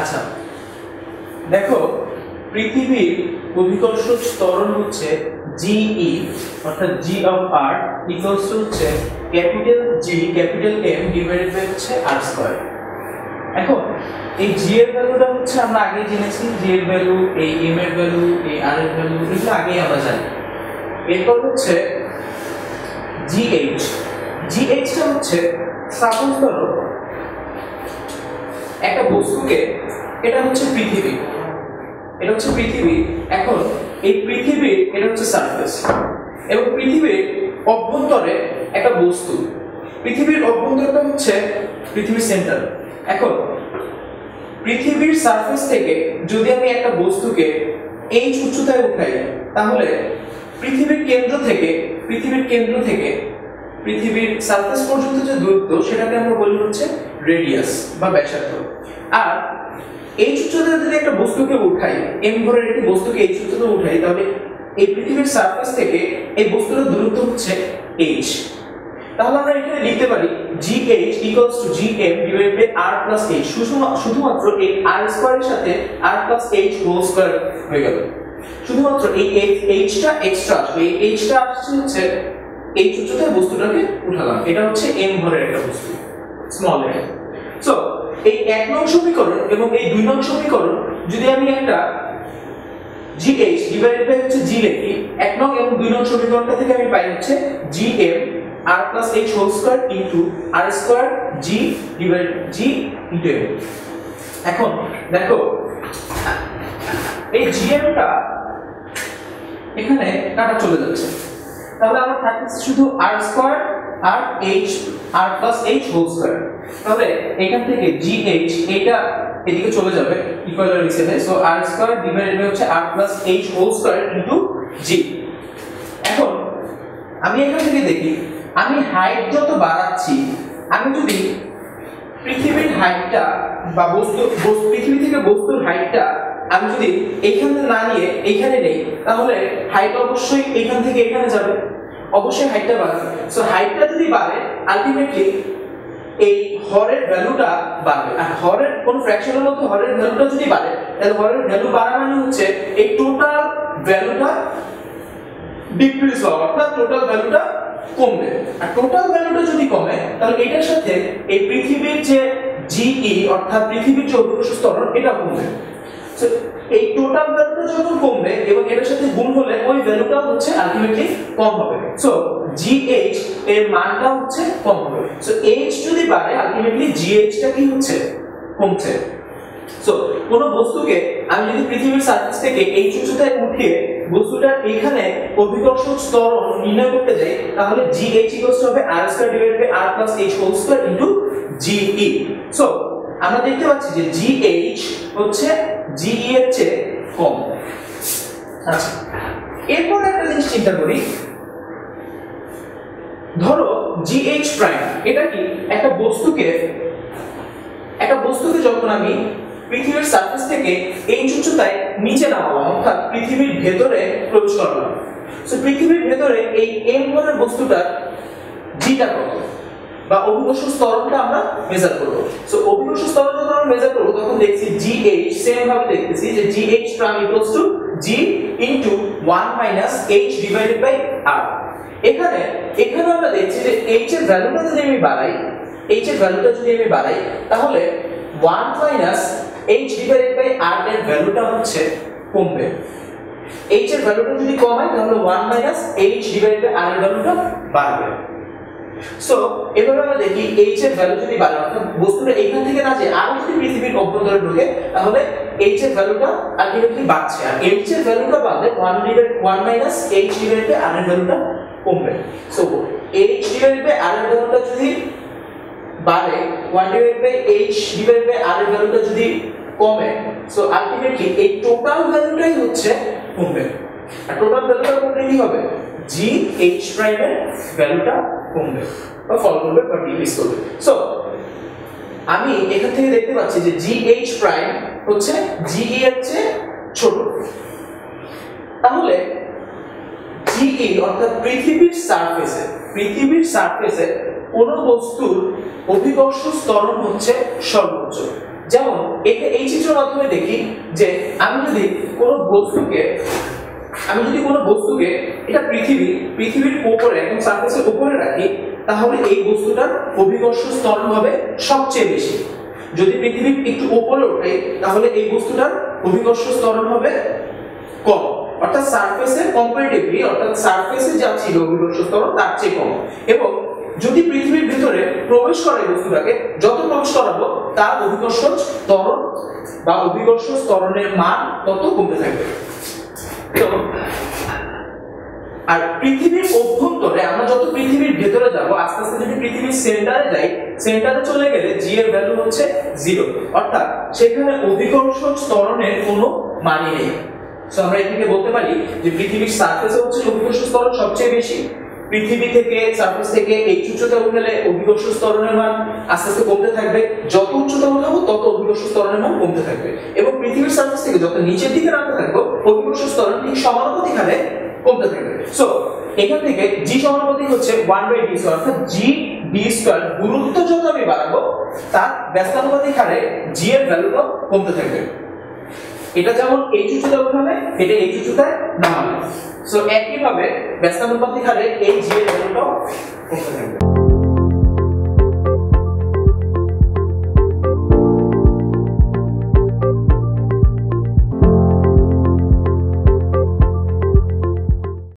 আচ্ছা দেখো, পৃথিবীর অভিকর্ষ ত্বরণ হচ্ছে জিই অর্থাৎ G of R equals to হচ্ছে capital G capital M divided by হচ্ছে আর স্কয়ার এখন, এই জি এর ভ্যালুটা হচ্ছে আমরা আগে জেনেছি জি এর ভ্যালু এই এম এর ভ্যালু এই আর এর ভ্যালু এগুলো আগেই আমরা জানি। এরপর হচ্ছে জিএইচ জিএইচটা হচ্ছে সাপোজ ধরো একটা বস্তুকে এটা হচ্ছে পৃথিবী। এটা হচ্ছে পৃথিবী। এখন এই পৃথিবীর এটা হচ্ছে সারফেস এবং পৃথিবীর অভ্যন্তরে একটা বস্তু। পৃথিবীর অভ্যন্তরটা হচ্ছে পৃথিবীর সেন্টার এখন, পৃথিবীর সারফেস থেকে যদি আমি একটা বস্তুকে এই উচ্চতায় উঠাই, তাহলে পৃথিবীর কেন্দ্র থেকে, পৃথিবীর কেন্দ্র থেকে পৃথিবীর সারফেস পর্যন্ত যে দূরত্ব, সেটাকে আমরা বলি হচ্ছে রেডিয়াস বা ব্যাসার্ধ। আর এই উচ্চতায় যদি একটা বস্তুকে উঠাই এম ভরের একটি বস্তুকে এই উচ্চতায় উঠাই, তাহলে এই পৃথিবীর সারফেস থেকে এই বস্তুটার দূরত্ব হচ্ছে এইচ তাহলে আমরা এখানে লিখতে পারি G H equals to G M divided by R plus H শুধুমাত্র এই আর স্কয়ারের সাথে R plus H whole square হয়ে গেল। শুধুমাত্র এই এইচটা এক্সট্রা আসবে। এই এইচটা আসছে হচ্ছে এই উচ্চতায় বস্তুটাকে উঠালাম। এটা হচ্ছে এম ভরের একটা বস্তু স্মল এম সো এই এক নং সমীকরণ এবং এই দুই নং সমীকরণ যদি আমি একটা GH ডিভাইডেড বাই হচ্ছে G লিখি, এক নং এবং দুই নং সমীকরণটা থেকে আমি পাই হচ্ছে GM R plus H whole square into R square G divide G into M. এখন দেখো, এই GM টা এখানে কাটা চলে যাচ্ছে। তাহলে আমার থাকছে শুধু R স্কয়ার আর H R plus H whole square. তাহলে এখান থেকে GH এটা এদিকে চলে যাবে ইকুয়াল হিসেবে। So R square divided by হচ্ছে R plus H whole square into G. এখন, আমি এখান থেকে দেখি, আমি হাইট যত বাড়াচ্ছি, আমি যদি পৃথিবীর হাইটটা বা বস্তু পৃথিবী থেকে বস্তুর হাইটটা আমি যদি এখানে না নিয়ে এখানে নেই, তাহলে হাইট অবশ্যই এখান থেকে এখানে যাবে। অবশ্যই হাইটটা বাড়বে সো হাইটটা যদি বাড়ে আলটিমেটলি এই হরের ভ্যালুটা বাড়বে। আর হরের কোন ফ্র্যাকশনের মধ্যে হরের ভ্যালুটা যদি বাড়ে, তাহলে হরের ভ্যালু বাড়া মানে হচ্ছে এই টোটাল ভ্যালুটা ডিক্রিজ হওয়া, অর্থাৎ টোটাল ভ্যালুটা কমবে। আর টোটাল ভ্যালুটা যদি কমে, তাহলে এটার সাথে এই পৃথিবীর যে জিই অর্থাৎ পৃথিবীর যে অভিকর্ষ স্তরণ এটা কমবে। এই টোটাল ভ্যালুটা যখন কমবে এবং এটার সাথে গুণ হলে ওই ভ্যালুটা হচ্ছে আলটিমেটলি কম হবে। সো জিএইচ এর মানটা হচ্ছে কম হবে। সো এইচ যদি বাড়ে আলটিমেটলি জিএইচটা কি হচ্ছে? কমছে। সো কোন বস্তুকে আমি যদি পৃথিবীর সারফেস থেকে এই উচ্চতায় উঠিয়ে বস্তুটার এখানে অভিকর্ষ স্তরণ নির্ণয় করতে যাই, তাহলে এইচ ইকুয়ালস হবে R square divided by R plus H whole square into G so আমরা দেখতে পাচ্ছি যে এইচ হচ্ছে জিই এর চেয়ে কম। আচ্ছা এরপর একটা জিনিস চিন্তা করি। ধরো জিএইচ প্রাইম এটা কি একটা বস্তুকে একটা বস্তুকে যখন আমি পৃথিবীর সারফেস থেকে এই উচ্চতায় নিচে নামালাম অর্থাৎ পৃথিবীর ভেতরে প্রবেশ করলাম। সো পৃথিবীর ভেতরে এই এম ধরনের বস্তুটার জিটা কত? বা অভিকর্ষ স্তরণটা আমরা মেজার করব। সো অভিকর্ষ স্তরণ যখন আমরা মেজার করব, তখন দেখছি GH সেম ভাবে দেখতেছি যে GH prime equals to G into 1 minus H divided by R এখানে এখানে আমরা দেখছি যে H এর ভ্যালুটা যদি আমি বাড়াই, H এর ভ্যালুটা যদি আমি বাড়াই, তাহলে 1 minus H divided by R এর ভ্যালুটা হচ্ছে কমবে। H এর ভ্যালুটা যদি কমায় তাহলে 1 minus H divided by R এর ভ্যালুটা বাড়বে। সো এভাবে আমরা দেখি এইচ এর ভ্যালু যদি বাড়ে অর্থাৎ বস্তুটা এখান থেকে না যে আরও যদি পৃথিবীর অভ্যন্তরে ঢোকে, তাহলে এইচ এর ভ্যালুটা আলটিমেটলি বাড়ছে। আর এইচ এর ভ্যালুটা বাড়লে 1 divide 1 minus H divide by R এর ভ্যালুটা কমবে। So H divide by R এর ভ্যালুটা যদি বাড়ে 1 divide by H divide by R এর ভ্যালুটা যদি কমে সো আলটিমেটলি এই টোটাল ভ্যালুটাই হচ্ছে কমবে। আর টোটাল ভ্যালুটা কমলে কি হবে? জি এইচ প্রাইমের ভ্যালুটা কমবে বা ফল করবে বা ডিক্রিজ করবে। সো আমি এখান থেকে দেখতে পাচ্ছি যে জি এইচ প্রাইম হচ্ছে জি এর চেয়ে ছোট। তাহলে জিই অর্থাৎ পৃথিবীর সারফেসে পৃথিবীর সারফেসে কোন বস্তুর অভিকর্ষ স্তরণ হচ্ছে সর্বোচ্চ। যেমন এই চিত্রের মাধ্যমে দেখি যে আমি যদি কোনো বস্তুকে আমি যদি কোনো বস্তুকে, এটা পৃথিবী, পৃথিবীর উপরে একদম সারফেসের উপরে রাখি, তাহলে এই বস্তুটার অভিকর্ষ স্তরণ হবে সবচেয়ে বেশি। যদি পৃথিবী একটু উপরে ওঠে, তাহলে এই বস্তুটার অভিকর্ষ স্তরণ হবে কম। অর্থাৎ সারফেসের কম্পারেটিভলি অর্থাৎ সারফেসে যা ছিল অভিকর্ষ স্তরণ তার চেয়ে কম। এবং যদি পৃথিবীর ভিতরে প্রবেশ করে বস্তুটাকে, যত প্রবেশ করাবো তার অভিকর্ষ স্তরণ বা অভিকর্ষ স্তরণের মান তত কমতে থাকবে। আর পৃথিবীর অভ্যন্তরে আমরা যত পৃথিবীর ভেতরে যাব, আস্তে আস্তে যদি পৃথিবীর সেন্টারে যাই সেন্টারে চলে গেলে জি এর ভ্যালু হচ্ছে জিরো অর্থাৎ সেখানে অভিকর্ষ স্তরণের কোনো মানই নেই। সো আমরা এখানে বলতে পারি যে পৃথিবীর সারফেসে হচ্ছে অভিকর্ষ স্তরণ সবচেয়ে বেশি। পৃথিবী থেকে সারফেস থেকে এই উচ্চতা উঠলে অভিকর্ষ স্তরণের মান আস্তে আস্তে কমতে থাকবে। যত অভিকর্ষ স্তরণের মান কমতে থাকবে। এবং পৃথিবীর সারফেস থেকে যত নিচের দিকে নামতে থাকব অভিকর্ষ স্তরণ ঠিক সমানুপাতিক হারে কমতে থাকবে। সো এখান থেকে জি সমানুপাতিক হচ্ছে 1 বাই ডি অর্থাৎ জি ডি স্কয়ার গুরুত্ব যত আমি বাড়াবো, তার ব্যস্তানুপাতিক হারে জি এর ভ্যালুটা কমতে থাকবে। এটা যেমন এই উচ্চতায় উঠাবে, এটা এই উচ্চতায় নামাবে। সো একই ভাবে ব্যস্তানুপাতিক হারে এই জি এর ভ্যালুটাও